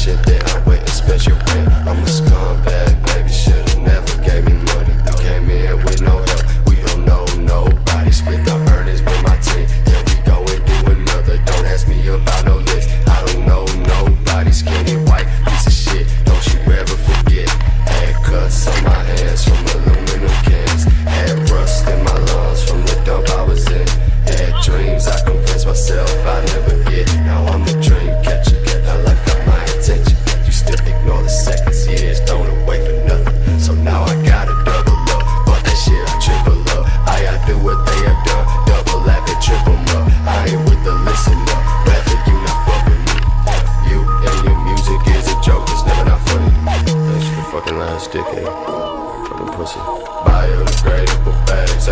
shit there. ass dickhead. Fucking pussy. Biodegradable bags,